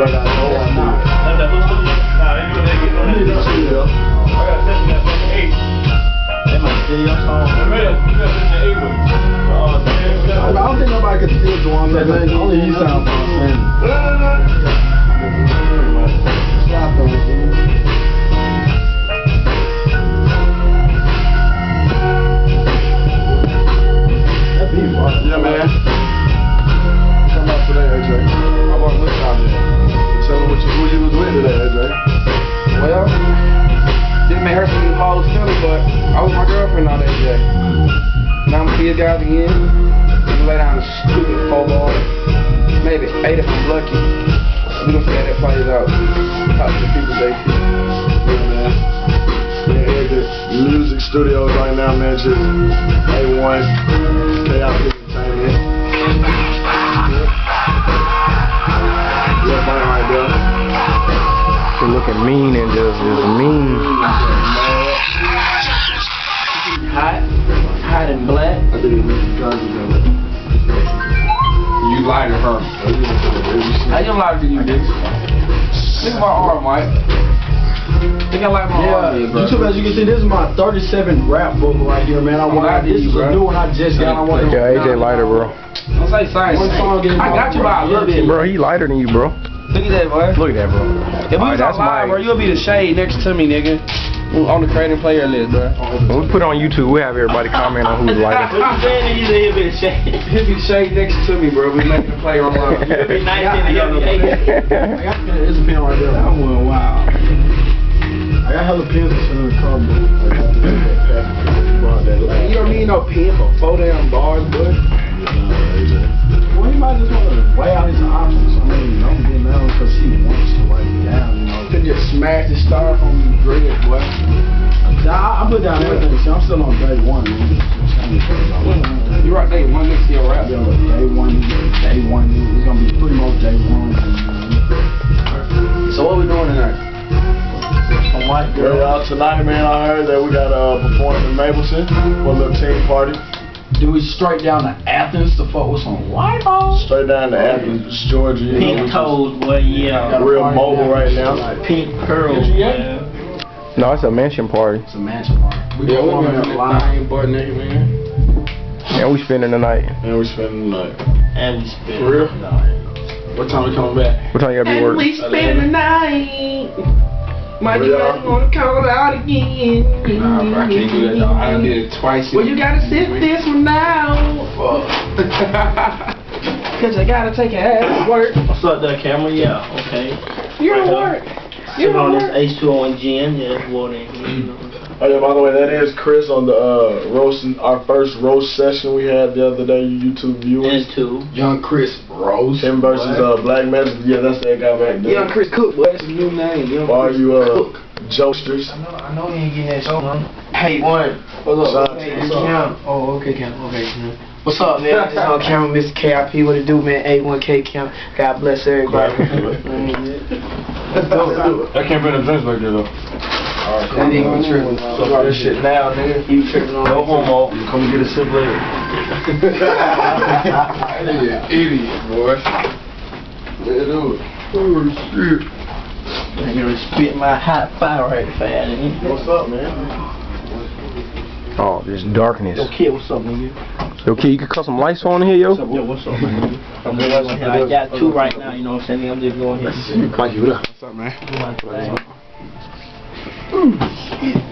I got no idea. That's that little studio? Nah, they do that. I. Uh, don't think nobody can steal Juwan. Only you sound Now I'm kids guys again. I'm lay down a stupid four ball. Maybe eight if I'm lucky. We gonna see how that plays out. Talk to the people they see. Yeah, man. Yeah, here at the music studios right now, man. Just A1, KIP Entertainment. Yeah, man, right there. She looking mean and just just mean. Hot and black. I think it's guns together. You lied to her. I didn't lie to you, bitch. Look at my arm, Mike. Think I like my arm, Yeah, bro. YouTube, as you can see, this is my 37th rap book right here, man. I want glad this is bro. a new one I just got. I want to Yeah, AJ lighter, bro. Don't say science. One song I got you by a little bit. Bro, he lighter than you, bro. Look at that, boy. Look at that, bro. If we Alright, was that's on live, my- bro, you'll be the shade next to me, nigga. On the creating player list, bro. When we put it on YouTube, we have everybody comment on who's lighter. saying that you say a bit of shade. He'll be the shade next to me, bro. We making a player on live. Be nice in the young. I got it's a pen right there. That one, wow. I got hella pens in the car, bro. I got to get that package. Brought that last. You don't need no pen for four damn bars, boy. Well, he might just want to weigh out his options. I mean, I'm getting that one because he wants to write it down, you know. Could just smash the star on the dread, boy. I, I put down everything. See, I'm still on day one, man. You right there, one next to your rap. Yeah, but day one, day one, it's gonna be pretty much day one. So what we doing tonight? I'm white girl. Well, tonight, man, I heard that we got a uh, performance in Mableton for a little team party. Do we straight down to Athens to fuck with some white balls? Straight down to Athens, Georgia. You know, Pink which is toes, boy, yeah. Real mobile right now. Pink pearls, yeah. No, it's a mansion party, It's a mansion party. We Yeah, performing we it live. butt naked, man. and we spending the night. And we spending the night. And we spit. For real? What time we coming back? What time you gotta be work? spending the night. My Where y'all? nigga wanna call out again. Nah, bro, I can't do that, dog. I done did it twice. Well, you gotta sit this one now. Cause I gotta take a ass to work. What's up, that camera? Yeah, okay. You're at work. You're Sipping this. H2O and gin, yeah, it's water in here, you know. Oh yeah, by the way, that is Chris on the uh, roasting our first roast session we had the other day. YouTube viewers. And two. Young Chris Rose. Him versus uh, Black Magic. Yeah, that's that guy back there. Young Chris Cook, boy. That's a new name. Young For all Chris you uh, Cook. jokesters. I know, I know you ain't getting that show, man. Hey, one. What's Shout out up? Hey, you. it's Cam. Oh, okay, Cam. Okay, Cam. What's up, man? This is on camera, Mr. KIP. What it do, man? A1K Cam. God bless everybody. Let's go. I can't bring the drinks back there though. That nigga be tripping. So about this shit now, nigga. You tripping on No homo. Come get a sip later. idiot, boy. Let do it. I'm gonna spit my hot fire right fast. What's up, man? Oh, this darkness. Yo, kid, what's up, nigga? Yo, kid, you can cut some lights on here, yo. Yo, what's up, man? I'm going here. I got two right now, you know what I'm saying? I'm just going here. Mikey, what up? Do my thing.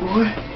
Boy.